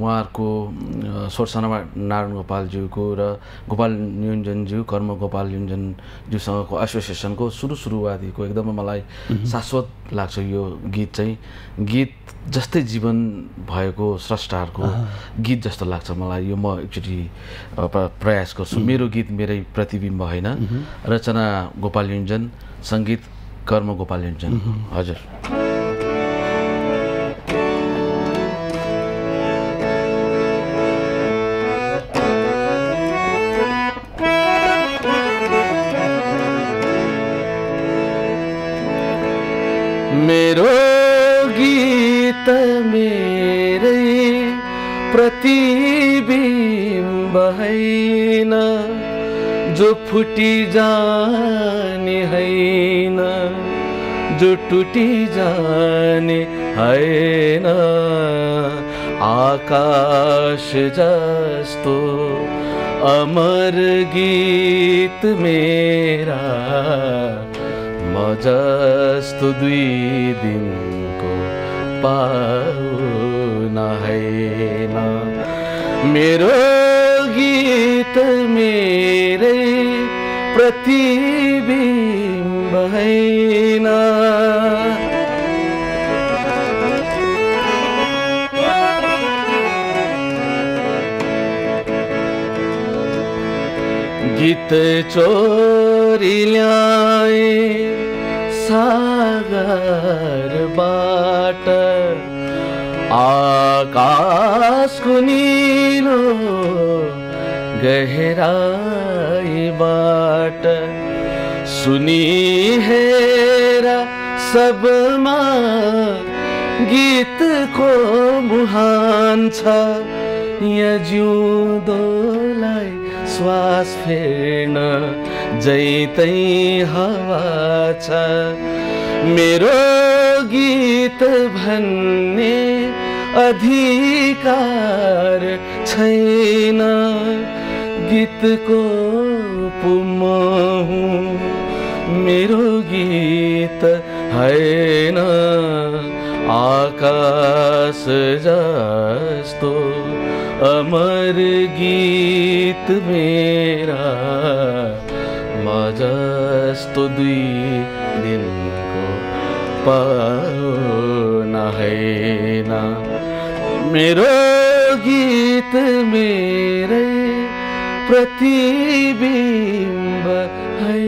उहाँहरूको स्वरसाना नारायण गोपालज्यूको र गोपाल नियुञ्जनज्यू कर्म गोपाल नियुञ्जनज्यूसँगको एसोसिएसनको सुरु सुरुवातीको एकदमै मलाई शाश्वत लाग्छ यो गीत चाहिँ। गीत जस्तै जीवन भएको स्रष्टाहरूको गीत जस्तो लाग्छ मलाई। यो म एकचोटि प्रयास गर्छु। मेरो गीत मेरै प्रतिबिम्ब होइन। रचना गोपाल युञ्जन सङ्गीत कर्म गोपाल युञ्जन हजुर। मेरो गीत मेरै प्रतिबिम्ब होइन जो फुटी जाने होइन जो टुटी जाने होइन आकाश जस्तो अमर गीत मेरा म जस्तो दुई दिनको पाउना होइन मेरो गीत मेरै प्रतिबिम्ब होइन गीत चोरी ल्याए सागरबाट आकाशको निलो गहराईबाट सुनि हेर सबमा गीतको मुहान छ। यहाँ जिउँदोलाई श्वास फेर्न जैतै हावा छ। मेरो गीत भन्ने अधिकार छैन। गीतको पुमा हुँ। मेरो गीत होइन। आकाश जस्तो अमर गीत मेरा म जस्तो दुई दिनको पाउना होइन मेरो गीत मेरै प्रतिबिम्ब है